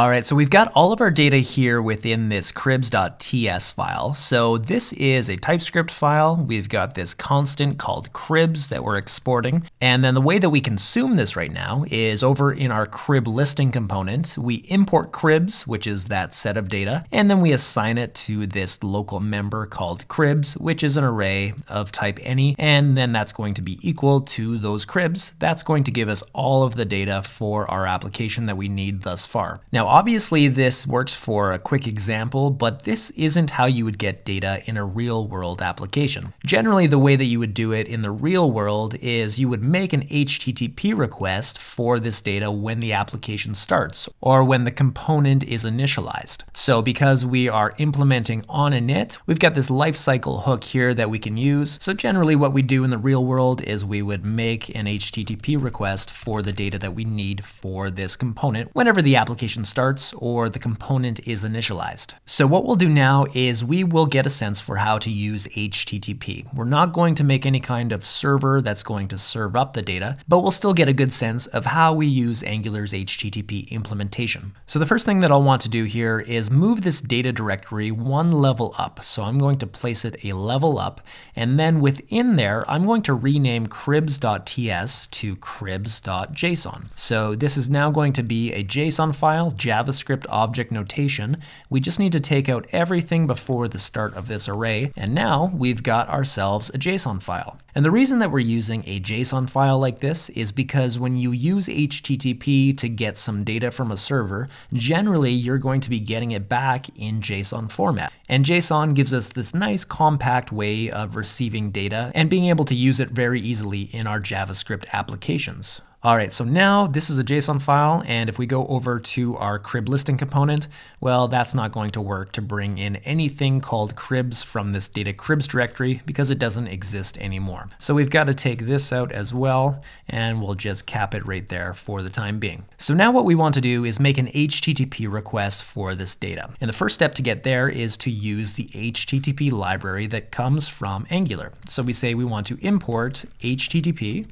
All right, so we've got all of our data here within this cribs.ts file. So this is a TypeScript file. We've got this constant called cribs that we're exporting. And then the way that we consume this right now is over in our crib listing component, we import cribs, which is that set of data, and then we assign it to this local member called cribs, which is an array of type any, and then that's going to be equal to those cribs. That's going to give us all of the data for our application that we need thus far. Now, obviously this works for a quick example, but this isn't how you would get data in a real world application. Generally the way that you would do it in the real world is you would make an HTTP request for this data when the application starts or when the component is initialized. So because we are implementing on init, we've got this lifecycle hook here that we can use. So generally what we do in the real world is we would make an HTTP request for the data that we need for this component whenever the application starts or the component is initialized. So what we'll do now is we will get a sense for how to use HTTP. We're not going to make any kind of server that's going to serve up the data, but we'll still get a good sense of how we use Angular's HTTP implementation. So the first thing that I'll want to do here is move this data directory one level up. So I'm going to place it a level up, and then within there, I'm going to rename cribs.ts to cribs.json. So this is now going to be a JSON file JavaScript object notation, we just need to take out everything before the start of this array, and now we've got ourselves a JSON file. And the reason that we're using a JSON file like this is because when you use HTTP to get some data from a server, generally you're going to be getting it back in JSON format. And JSON gives us this nice compact way of receiving data and being able to use it very easily in our JavaScript applications. All right, so now this is a JSON file, and if we go over to our crib listing component, well, that's not going to work to bring in anything called cribs from this data cribs directory because it doesn't exist anymore. So we've got to take this out as well, and we'll just cap it right there for the time being. So now what we want to do is make an HTTP request for this data. And the first step to get there is to use the HTTP library that comes from Angular. So we say we want to import HTTP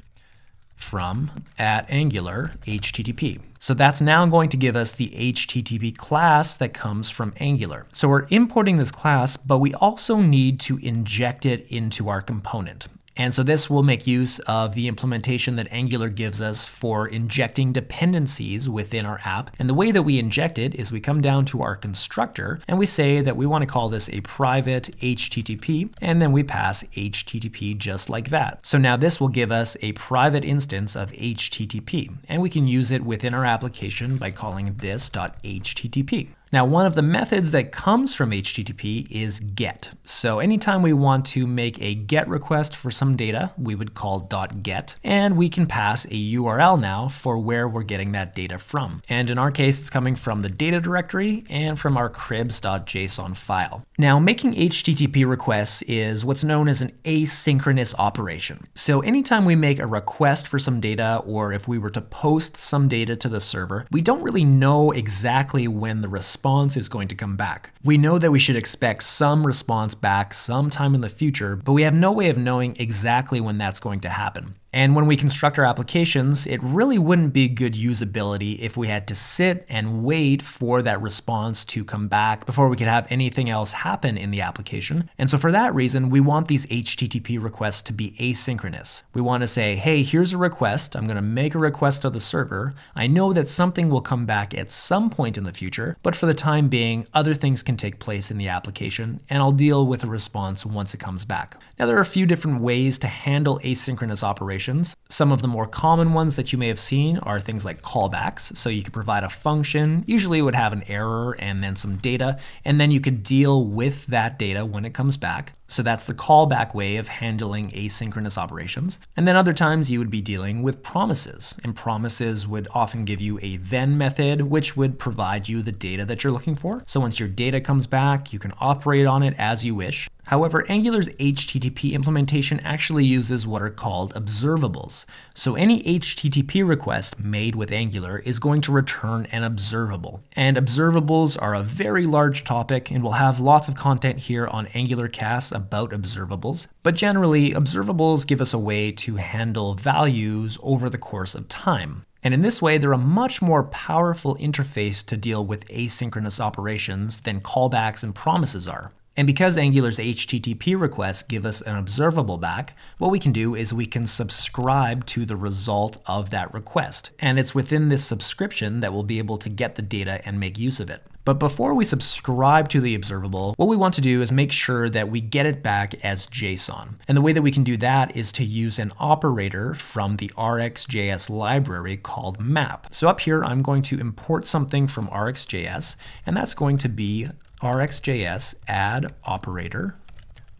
from at Angular HTTP. So that's now going to give us the HTTP class that comes from Angular. So we're importing this class, but we also need to inject it into our component. And so this will make use of the implementation that Angular gives us for injecting dependencies within our app. And the way that we inject it is we come down to our constructor and we say that we want to call this a private HTTP, and then we pass HTTP just like that. So now this will give us a private instance of HTTP, and we can use it within our application by calling this.http. Now, one of the methods that comes from HTTP is get. So anytime we want to make a get request for some data, we would call .get, and we can pass a URL now for where we're getting that data from. And in our case, it's coming from the data directory and from our cribs.json file. Now, making HTTP requests is what's known as an asynchronous operation. So anytime we make a request for some data, or if we were to post some data to the server, we don't really know exactly when the response response is going to come back. We know that we should expect some response back sometime in the future, but we have no way of knowing exactly when that's going to happen. And when we construct our applications, it really wouldn't be good usability if we had to sit and wait for that response to come back before we could have anything else happen in the application. And so for that reason, we want these HTTP requests to be asynchronous. We want to say, hey, here's a request. I'm going to make a request to the server. I know that something will come back at some point in the future, but for the time being, other things can take place in the application, and I'll deal with a response once it comes back. Now, there are a few different ways to handle asynchronous operations operations. Some of the more common ones that you may have seen are things like callbacks. So you could provide a function, usually it would have an error and then some data, and then you could deal with that data when it comes back. So that's the callback way of handling asynchronous operations. And then other times you would be dealing with promises. And promises would often give you a then method, which would provide you the data that you're looking for. So once your data comes back, you can operate on it as you wish. However, Angular's HTTP implementation actually uses what are called observables. So any HTTP request made with Angular is going to return an observable. And observables are a very large topic, and we'll have lots of content here on AngularCast about observables. But generally, observables give us a way to handle values over the course of time. And in this way, they're a much more powerful interface to deal with asynchronous operations than callbacks and promises are. And because Angular's HTTP requests give us an observable back, what we can do is we can subscribe to the result of that request. And it's within this subscription that we'll be able to get the data and make use of it. But before we subscribe to the observable, what we want to do is make sure that we get it back as JSON. And the way that we can do that is to use an operator from the RxJS library called map. So up here, I'm going to import something from RxJS, and that's going to be RxJS add operator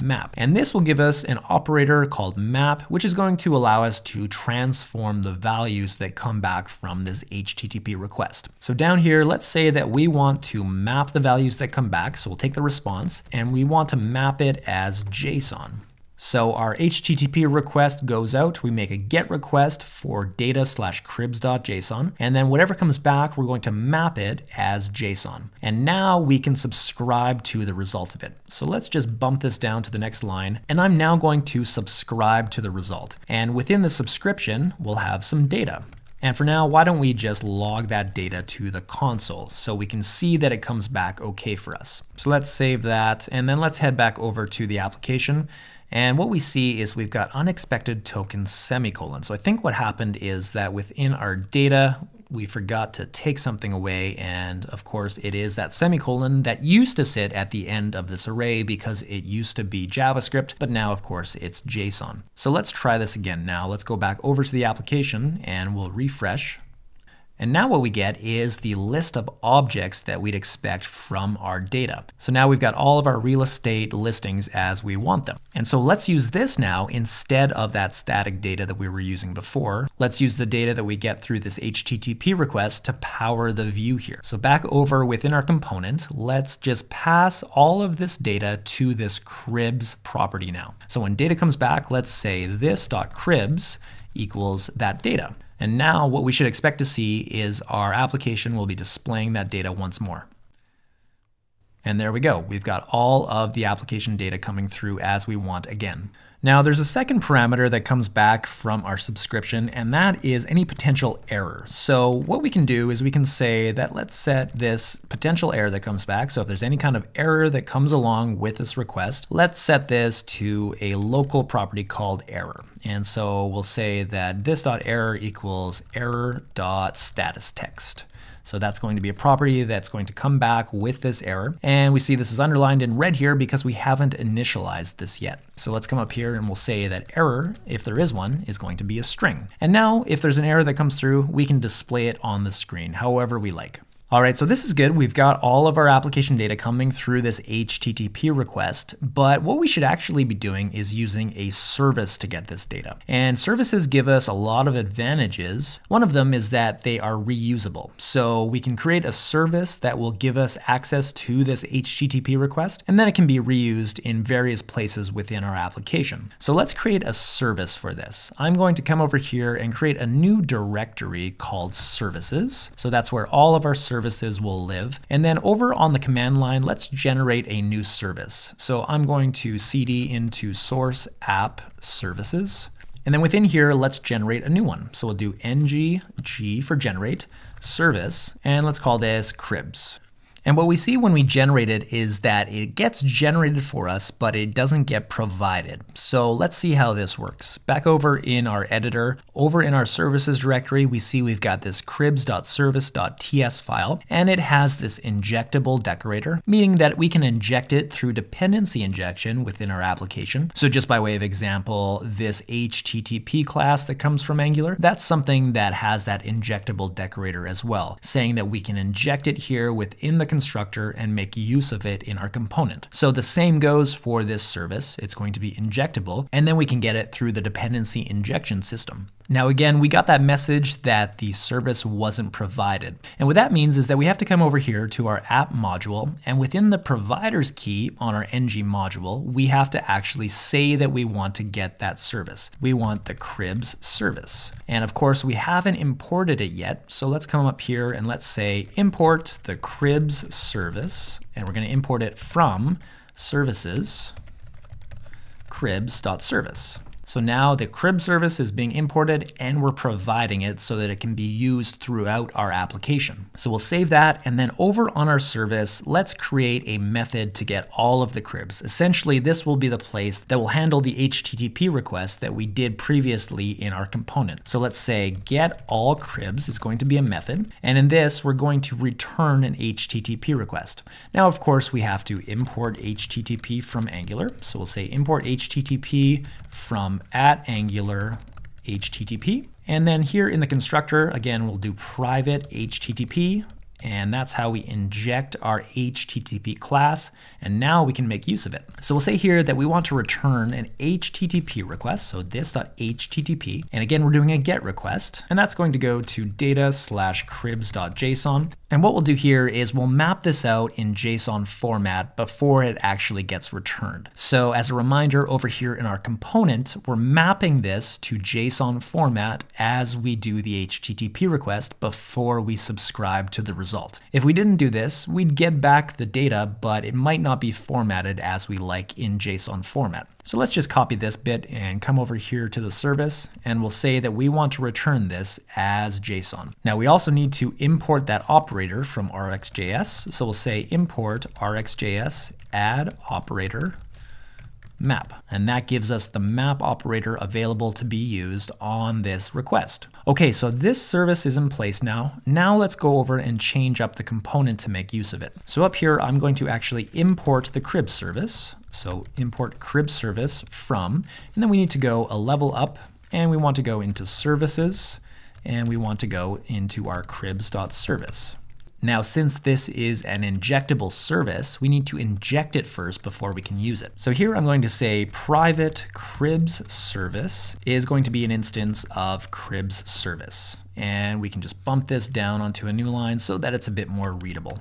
map. And this will give us an operator called map, which is going to allow us to transform the values that come back from this HTTP request. So down here, let's say that we want to map the values that come back. So we'll take the response and we want to map it as JSON. So our HTTP request goes out, we make a GET request for data slash cribs.json, and then whatever comes back, we're going to map it as JSON. And now we can subscribe to the result of it. So let's just bump this down to the next line, and I'm now going to subscribe to the result. And within the subscription, we'll have some data. And for now, why don't we just log that data to the console so we can see that it comes back okay for us. So let's save that, and then let's head back over to the application and what we see is we've got unexpected token semicolon. So I think what happened is that within our data, we forgot to take something away. And of course, it is that semicolon that used to sit at the end of this array because it used to be JavaScript, but now of course it's JSON. So let's try this again now. Let's go back over to the application and we'll refresh. And now what we get is the list of objects that we'd expect from our data. So now we've got all of our real estate listings as we want them. And so let's use this now instead of that static data that we were using before. Let's use the data that we get through this HTTP request to power the view here. So back over within our component, let's just pass all of this data to this cribs property now. So when data comes back, let's say this.cribs equals that data. And now what we should expect to see is our application will be displaying that data once more. And there we go. We've got all of the application data coming through as we want again. Now there's a second parameter that comes back from our subscription and that is any potential error. So what we can do is we can say that let's set this potential error that comes back. So if there's any kind of error that comes along with this request, let's set this to a local property called error. And so we'll say that this.error equals error.status text. So that's going to be a property that's going to come back with this error. And we see this is underlined in red here because we haven't initialized this yet. So let's come up here and we'll say that error, if there is one, is going to be a string. And now if there's an error that comes through, we can display it on the screen however we like. All right, so this is good. We've got all of our application data coming through this HTTP request, but what we should actually be doing is using a service to get this data. And services give us a lot of advantages. One of them is that they are reusable. So we can create a service that will give us access to this HTTP request, and then it can be reused in various places within our application. So let's create a service for this. I'm going to come over here and create a new directory called services. So that's where all of our services services will live. And then over on the command line, let's generate a new service. So I'm going to cd into source app services. And then within here, let's generate a new one. So we'll do ng g for generate service, and let's call this cribs. And what we see when we generate it is that it gets generated for us, but it doesn't get provided. So let's see how this works. Back over in our editor, over in our services directory, we see we've got this cribs.service.ts file, and it has this injectable decorator, meaning that we can inject it through dependency injection within our application. So just by way of example, this HTTP class that comes from Angular, that's something that has that injectable decorator as well, saying that we can inject it here within the constructor and make use of it in our component. So the same goes for this service. It's going to be injectable, and then we can get it through the dependency injection system. Now again, we got that message that the service wasn't provided. And what that means is that we have to come over here to our app module, and within the providers key on our ng module, we have to actually say that we want to get that service. We want the cribs service. And of course, we haven't imported it yet, so let's come up here and let's say import the cribs service, and we're gonna import it from services cribs.service. So now the crib service is being imported and we're providing it so that it can be used throughout our application. So we'll save that and then over on our service, let's create a method to get all of the cribs. Essentially, this will be the place that will handle the HTTP request that we did previously in our component. So let's say get all cribs is going to be a method. And in this, we're going to return an HTTP request. Now, of course, we have to import HTTP from Angular. So we'll say import HTTP from at Angular HTTP. And then here in the constructor, again, we'll do private HTTP and that's how we inject our HTTP class, and now we can make use of it. So we'll say here that we want to return an HTTP request, so this.http, and again, we're doing a GET request, and that's going to go to data slash cribs.json, and what we'll do here is we'll map this out in JSON format before it actually gets returned. So as a reminder, over here in our component, we're mapping this to JSON format as we do the HTTP request before we subscribe to the result result. If we didn't do this, we'd get back the data, but it might not be formatted as we like in JSON format. So let's just copy this bit and come over here to the service, and we'll say that we want to return this as JSON. Now we also need to import that operator from RxJS. So we'll say import RxJS add operator map. And that gives us the map operator available to be used on this request. Okay, so this service is in place now. Now let's go over and change up the component to make use of it. So up here, I'm going to actually import the crib service. So import crib service from, and then we need to go a level up and we want to go into services and we want to go into our cribs.service. Now, since this is an injectable service, we need to inject it first before we can use it. So here I'm going to say private cribs service is going to be an instance of cribs service. And we can just bump this down onto a new line so that it's a bit more readable.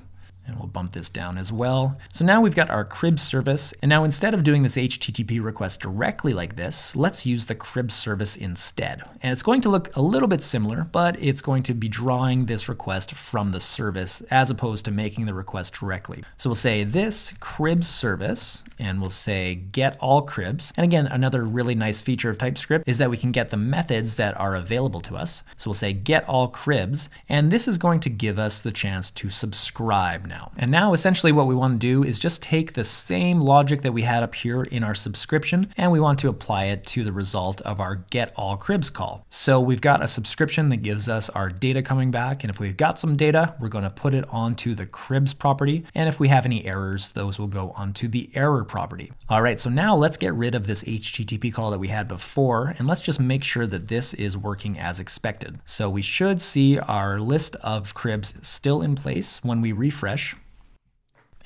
And we'll bump this down as well. So now we've got our crib service. And now instead of doing this HTTP request directly like this, let's use the crib service instead. And it's going to look a little bit similar, but it's going to be drawing this request from the service as opposed to making the request directly. So we'll say this crib service, and we'll say get all cribs. And again, another really nice feature of TypeScript is that we can get the methods that are available to us. So we'll say get all cribs, and this is going to give us the chance to subscribe now now. And now essentially what we want to do is just take the same logic that we had up here in our subscription and we want to apply it to the result of our get all cribs call. So we've got a subscription that gives us our data coming back and if we've got some data, we're going to put it onto the cribs property and if we have any errors, those will go onto the error property. All right, so now let's get rid of this HTTP call that we had before and let's just make sure that this is working as expected. So we should see our list of cribs still in place when we refresh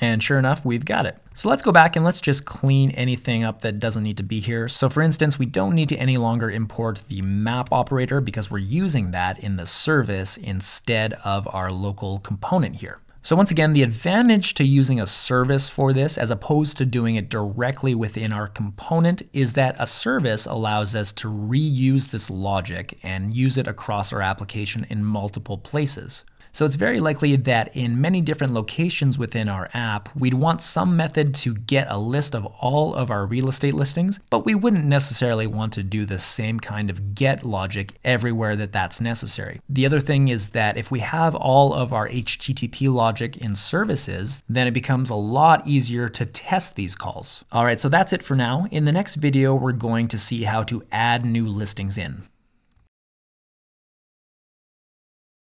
and sure enough, we've got it. So let's go back and let's just clean anything up that doesn't need to be here. So for instance, we don't need to any longer import the map operator because we're using that in the service instead of our local component here. So once again, the advantage to using a service for this as opposed to doing it directly within our component is that a service allows us to reuse this logic and use it across our application in multiple places. So it's very likely that in many different locations within our app, we'd want some method to get a list of all of our real estate listings, but we wouldn't necessarily want to do the same kind of get logic everywhere that that's necessary. The other thing is that if we have all of our HTTP logic in services, then it becomes a lot easier to test these calls. All right, so that's it for now. In the next video, we're going to see how to add new listings in.